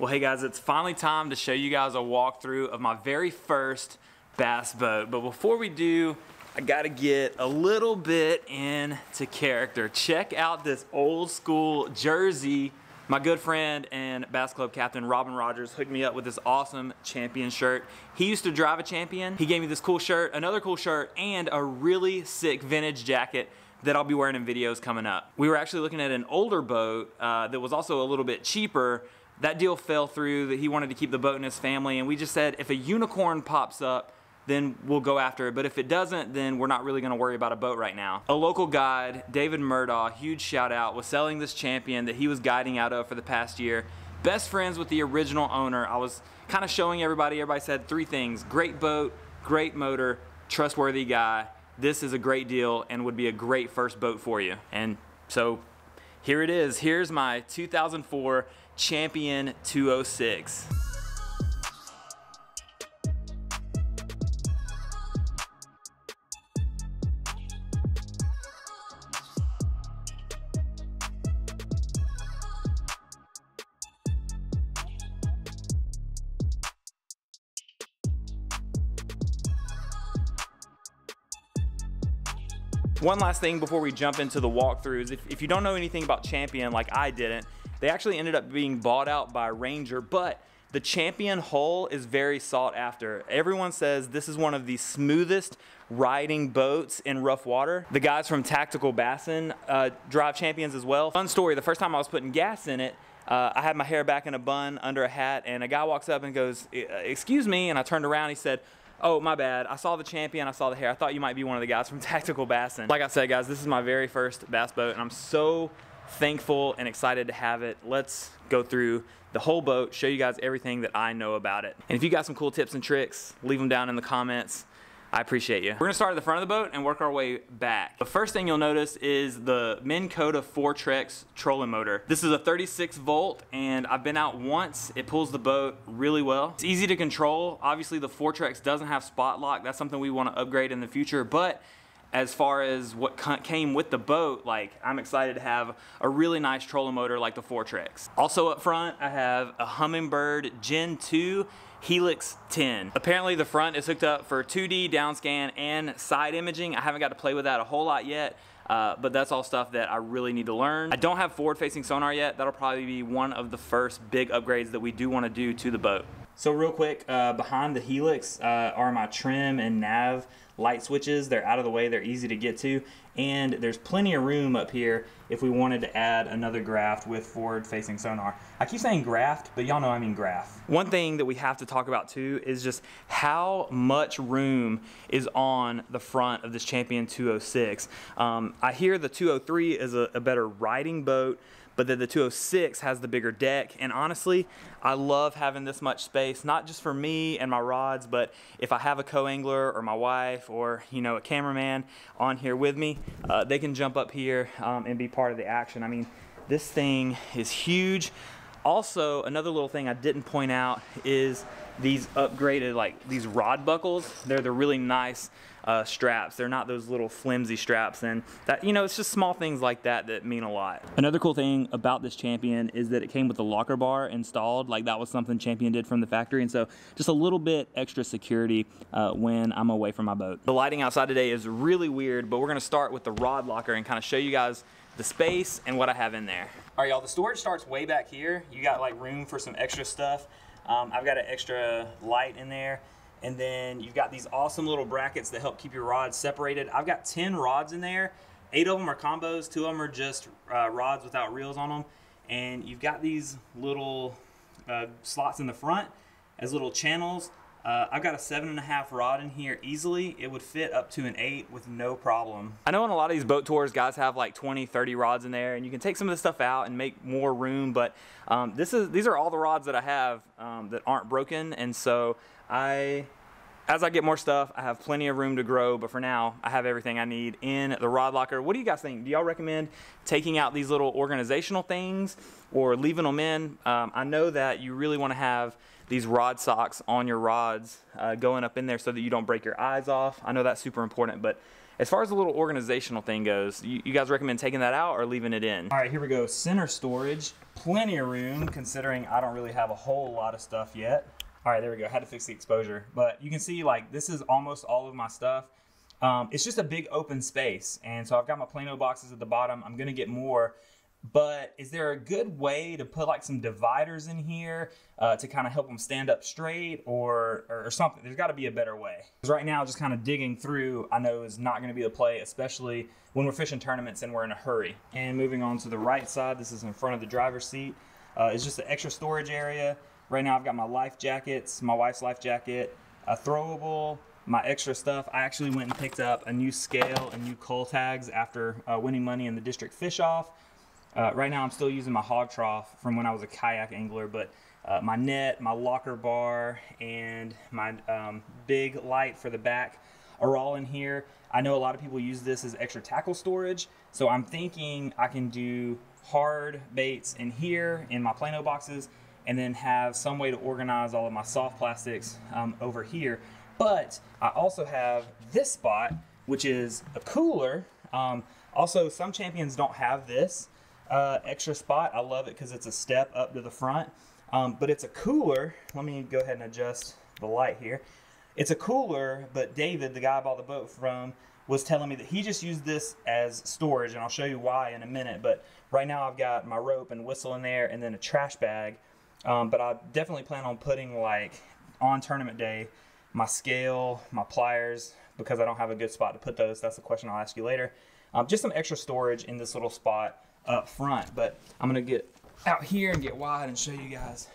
Well, hey guys, it's finally time to show you guys a walkthrough of my very first bass boat. But before we do, I gotta get a little bit into character. Check out this old school jersey. My good friend and Bass Club captain, Robin Rogers, hooked me up with this awesome champion shirt. He used to drive a champion. He gave me this cool shirt, another cool shirt, and a really sick vintage jacket that I'll be wearing in videos coming up. We were actually looking at an older boat uh, that was also a little bit cheaper, that deal fell through that he wanted to keep the boat in his family and we just said if a unicorn pops up then we'll go after it. But if it doesn't, then we're not really gonna worry about a boat right now. A local guide, David Murdaugh, huge shout out, was selling this champion that he was guiding out of for the past year. Best friends with the original owner. I was kind of showing everybody, everybody said three things, great boat, great motor, trustworthy guy. This is a great deal and would be a great first boat for you. And so here it is. Here's my 2004 Champion 206. One last thing before we jump into the walkthroughs. If, if you don't know anything about Champion like I didn't, they actually ended up being bought out by Ranger, but the Champion hull is very sought after. Everyone says this is one of the smoothest riding boats in rough water. The guys from Tactical Bassin uh, drive Champions as well. Fun story, the first time I was putting gas in it, uh, I had my hair back in a bun under a hat and a guy walks up and goes, excuse me, and I turned around, he said, oh, my bad. I saw the champion, I saw the hair. I thought you might be one of the guys from Tactical Bassin. Like I said, guys, this is my very first bass boat, and I'm so thankful and excited to have it. Let's go through the whole boat, show you guys everything that I know about it. And if you got some cool tips and tricks, leave them down in the comments. I appreciate you. We're gonna start at the front of the boat and work our way back. The first thing you'll notice is the Minn Kota Fortrex trolling motor. This is a 36 volt and I've been out once. It pulls the boat really well. It's easy to control. Obviously the Fortrex doesn't have spot lock. That's something we wanna upgrade in the future, but as far as what came with the boat, like I'm excited to have a really nice trolling motor like the Fortrex. Also up front, I have a Humminbird Gen 2 Helix 10. Apparently the front is hooked up for 2D downscan and side imaging. I haven't got to play with that a whole lot yet, uh, but that's all stuff that I really need to learn. I don't have forward facing sonar yet. That'll probably be one of the first big upgrades that we do want to do to the boat. So real quick, uh, behind the Helix uh, are my trim and nav light switches. They're out of the way, they're easy to get to, and there's plenty of room up here if we wanted to add another graft with forward-facing sonar. I keep saying graft, but y'all know I mean graph. One thing that we have to talk about too is just how much room is on the front of this Champion 206. Um, I hear the 203 is a, a better riding boat, but then the 206 has the bigger deck. And honestly, I love having this much space, not just for me and my rods, but if I have a co-angler or my wife or, you know, a cameraman on here with me, uh, they can jump up here um, and be part of the action. I mean, this thing is huge. Also, another little thing I didn't point out is these upgraded, like these rod buckles. They're the really nice uh, straps. They're not those little flimsy straps. And that, you know, it's just small things like that that mean a lot. Another cool thing about this Champion is that it came with the locker bar installed. Like that was something Champion did from the factory. And so just a little bit extra security uh, when I'm away from my boat. The lighting outside today is really weird, but we're gonna start with the rod locker and kind of show you guys the space and what I have in there. All right, y'all, the storage starts way back here. You got like room for some extra stuff. Um, I've got an extra light in there. And then you've got these awesome little brackets that help keep your rods separated. I've got 10 rods in there. Eight of them are combos. Two of them are just uh, rods without reels on them. And you've got these little uh, slots in the front as little channels. Uh, I've got a seven and a half rod in here easily. It would fit up to an eight with no problem. I know on a lot of these boat tours, guys have like 20, 30 rods in there and you can take some of this stuff out and make more room. But um, this is these are all the rods that I have um, that aren't broken. And so I as I get more stuff, I have plenty of room to grow, but for now, I have everything I need in the rod locker. What do you guys think? Do y'all recommend taking out these little organizational things or leaving them in? Um, I know that you really want to have these rod socks on your rods uh, going up in there so that you don't break your eyes off. I know that's super important, but as far as the little organizational thing goes, you, you guys recommend taking that out or leaving it in? All right, here we go. Center storage. plenty of room considering I don't really have a whole lot of stuff yet. All right, there we go. Had to fix the exposure. But you can see like this is almost all of my stuff. Um, it's just a big open space. And so I've got my Plano boxes at the bottom. I'm gonna get more but is there a good way to put like some dividers in here uh, to kind of help them stand up straight or, or something? There's got to be a better way. Because right now, just kind of digging through, I know is not going to be the play, especially when we're fishing tournaments and we're in a hurry. And moving on to the right side, this is in front of the driver's seat. Uh, it's just an extra storage area. Right now, I've got my life jackets, my wife's life jacket, a throwable, my extra stuff. I actually went and picked up a new scale and new cull tags after uh, winning money in the district fish off. Uh, right now I'm still using my hog trough from when I was a kayak angler, but uh, my net, my locker bar, and my um, big light for the back are all in here. I know a lot of people use this as extra tackle storage, so I'm thinking I can do hard baits in here in my Plano boxes and then have some way to organize all of my soft plastics um, over here. But I also have this spot, which is a cooler. Um, also, some champions don't have this uh, extra spot. I love it because it's a step up to the front. Um, but it's a cooler. Let me go ahead and adjust the light here. It's a cooler, but David, the guy I bought the boat from, was telling me that he just used this as storage, and I'll show you why in a minute. But right now I've got my rope and whistle in there, and then a trash bag. Um, but I definitely plan on putting like on tournament day my scale, my pliers, because I don't have a good spot to put those. That's a question I'll ask you later. Um, just some extra storage in this little spot up front. But I'm gonna get out here and get wide and show you guys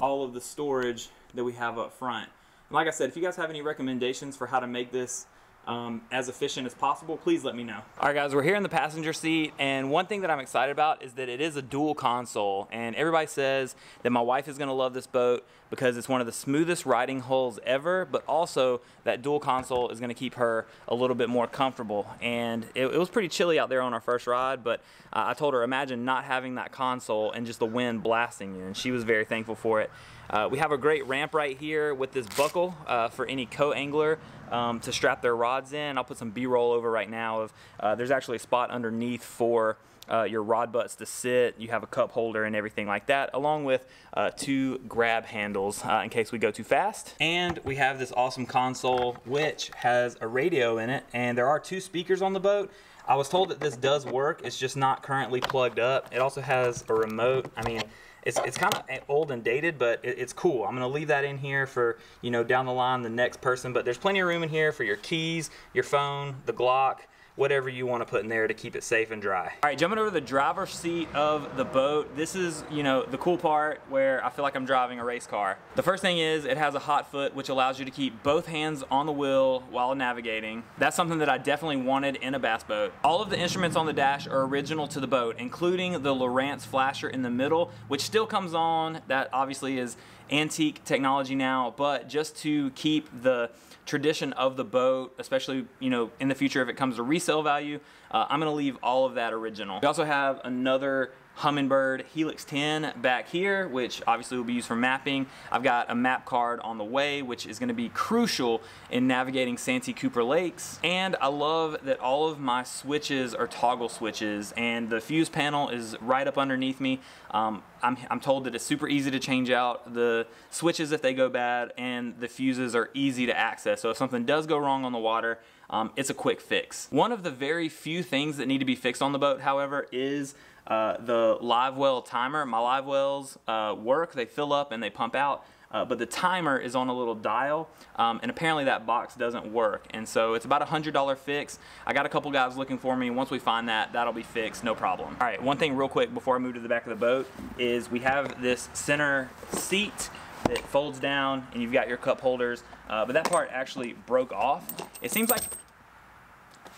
all of the storage that we have up front. like I said, if you guys have any recommendations for how to make this um, as efficient as possible, please let me know. All right, guys, we're here in the passenger seat, and one thing that I'm excited about is that it is a dual console, and everybody says that my wife is gonna love this boat because it's one of the smoothest riding hulls ever, but also that dual console is gonna keep her a little bit more comfortable. And it, it was pretty chilly out there on our first ride, but uh, I told her, imagine not having that console and just the wind blasting you, and she was very thankful for it. Uh, we have a great ramp right here with this buckle uh, for any co-angler um, to strap their rods in. I'll put some B-roll over right now of uh, there's actually a spot underneath for uh, your rod butts to sit. You have a cup holder and everything like that, along with uh, two grab handles uh, in case we go too fast. And we have this awesome console which has a radio in it, and there are two speakers on the boat. I was told that this does work. It's just not currently plugged up. It also has a remote. I mean, it's, it's kind of old and dated, but it, it's cool. I'm going to leave that in here for, you know, down the line, the next person. But there's plenty of room in here for your keys, your phone, the Glock, whatever you want to put in there to keep it safe and dry. All right, jumping over the driver's seat of the boat. This is, you know, the cool part where I feel like I'm driving a race car. The first thing is it has a hot foot, which allows you to keep both hands on the wheel while navigating. That's something that I definitely wanted in a bass boat. All of the instruments on the dash are original to the boat, including the Lowrance flasher in the middle, which still comes on. That obviously is antique technology now, but just to keep the tradition of the boat, especially you know in the future if it comes to resale value, uh, I'm gonna leave all of that original. We also have another Humminbird Helix 10 back here, which obviously will be used for mapping. I've got a map card on the way, which is gonna be crucial in navigating Santee Cooper Lakes. And I love that all of my switches are toggle switches and the fuse panel is right up underneath me. Um, I'm, I'm told that it's super easy to change out the switches if they go bad and the fuses are easy to access. So if something does go wrong on the water, um, it's a quick fix. One of the very few things that need to be fixed on the boat, however, is uh, the live well timer. My live wells uh, work, they fill up and they pump out. Uh, but the timer is on a little dial, um, and apparently that box doesn't work. And so it's about a $100 fix. I got a couple guys looking for me. Once we find that, that'll be fixed, no problem. All right, one thing real quick before I move to the back of the boat is we have this center seat that folds down, and you've got your cup holders. Uh, but that part actually broke off. It seems like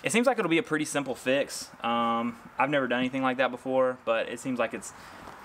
it seems like it'll be a pretty simple fix. Um, I've never done anything like that before, but it seems like it's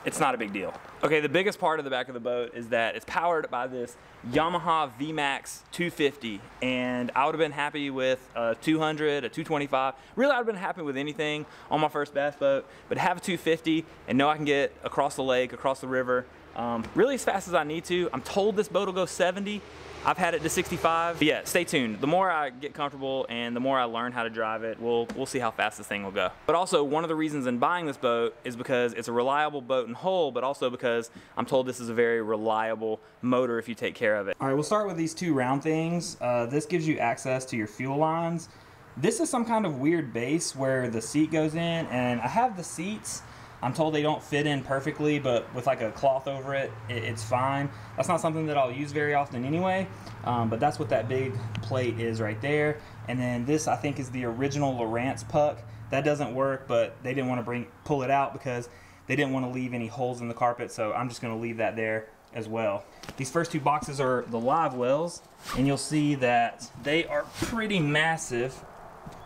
it's not a big deal. Okay, the biggest part of the back of the boat is that it's powered by this Yamaha VMAX 250, and I would have been happy with a 200, a 225. Really, I'd have been happy with anything on my first bass boat, but have a 250 and know I can get across the lake, across the river, um, really as fast as I need to. I'm told this boat will go 70. I've had it to 65. But yeah, stay tuned. The more I get comfortable and the more I learn how to drive it, we'll, we'll see how fast this thing will go. But also, one of the reasons in buying this boat is because it's a reliable boat and hull, but also because I'm told this is a very reliable motor if you take care of it. All right, we'll start with these two round things. Uh, this gives you access to your fuel lines. This is some kind of weird base where the seat goes in, and I have the seats I'm told they don't fit in perfectly, but with like a cloth over it, it it's fine. That's not something that I'll use very often anyway, um, but that's what that big plate is right there. And then this, I think, is the original Lowrance puck. That doesn't work, but they didn't want to bring pull it out because they didn't want to leave any holes in the carpet, so I'm just going to leave that there as well. These first two boxes are the live wells, and you'll see that they are pretty massive.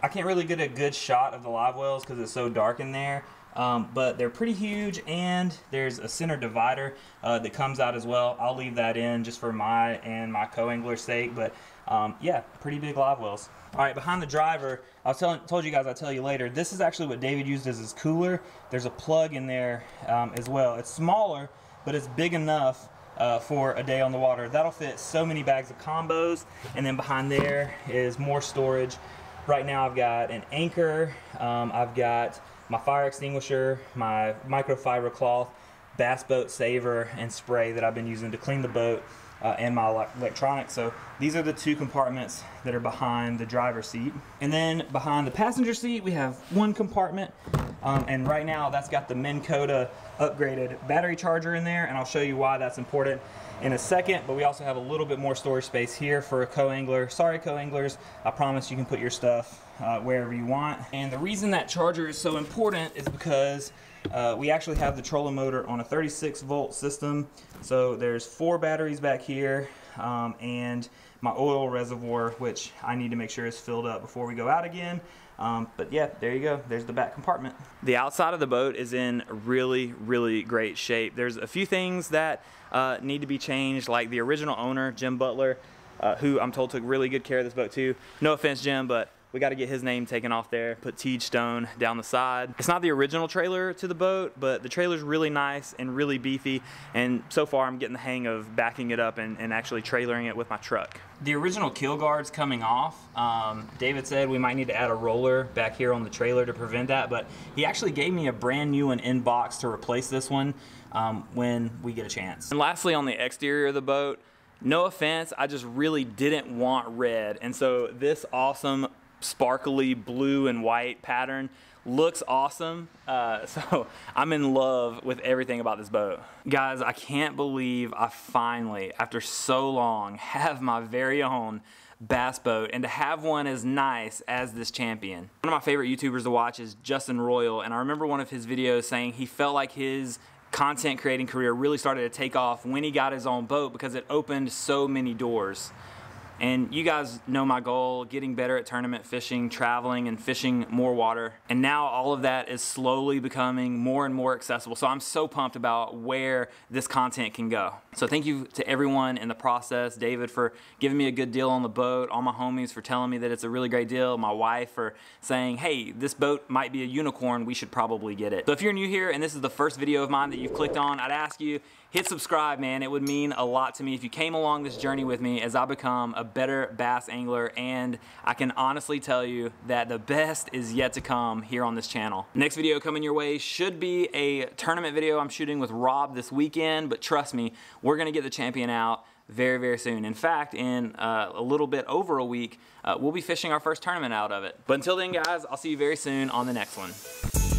I can't really get a good shot of the live wells because it's so dark in there, um, but they're pretty huge and there's a center divider uh, that comes out as well. I'll leave that in just for my and my co-angler's sake, but um, yeah, pretty big live wells. All right, behind the driver, I was telling, told you guys I'll tell you later, this is actually what David used as his cooler. There's a plug in there um, as well. It's smaller, but it's big enough uh, for a day on the water. That'll fit so many bags of combos. And then behind there is more storage. Right now I've got an anchor, um, I've got my fire extinguisher, my microfiber cloth, bass boat saver, and spray that I've been using to clean the boat uh, and my electronics. So these are the two compartments that are behind the driver's seat. And then behind the passenger seat, we have one compartment. Um, and right now that's got the Minn Kota upgraded battery charger in there. And I'll show you why that's important in a second, but we also have a little bit more storage space here for a co-angler. Sorry co-anglers, I promise you can put your stuff uh, wherever you want. And the reason that charger is so important is because uh, we actually have the trolling motor on a 36 volt system. So there's four batteries back here um, and my oil reservoir, which I need to make sure is filled up before we go out again. Um, but yeah, there you go. There's the back compartment. The outside of the boat is in really, really great shape. There's a few things that uh, need to be changed, like the original owner, Jim Butler, uh, who I'm told took really good care of this boat too. No offense, Jim, but we got to get his name taken off there, put Teej Stone down the side. It's not the original trailer to the boat, but the trailer's really nice and really beefy. And so far I'm getting the hang of backing it up and, and actually trailering it with my truck. The original keel guard's coming off. Um, David said we might need to add a roller back here on the trailer to prevent that, but he actually gave me a brand new one in box to replace this one um, when we get a chance. And lastly, on the exterior of the boat, no offense, I just really didn't want red. And so this awesome sparkly blue and white pattern looks awesome. Uh, so I'm in love with everything about this boat. Guys, I can't believe I finally, after so long, have my very own bass boat and to have one as nice as this champion. One of my favorite YouTubers to watch is Justin Royal and I remember one of his videos saying he felt like his content creating career really started to take off when he got his own boat because it opened so many doors. And you guys know my goal, getting better at tournament fishing, traveling and fishing more water. And now all of that is slowly becoming more and more accessible. So I'm so pumped about where this content can go. So thank you to everyone in the process. David for giving me a good deal on the boat, all my homies for telling me that it's a really great deal, my wife for saying, hey, this boat might be a unicorn, we should probably get it. So if you're new here and this is the first video of mine that you've clicked on, I'd ask you, hit subscribe, man. It would mean a lot to me if you came along this journey with me as I become a better bass angler. And I can honestly tell you that the best is yet to come here on this channel. Next video coming your way should be a tournament video I'm shooting with Rob this weekend. But trust me, we're going to get the champion out very, very soon. In fact, in uh, a little bit over a week, uh, we'll be fishing our first tournament out of it. But until then, guys, I'll see you very soon on the next one.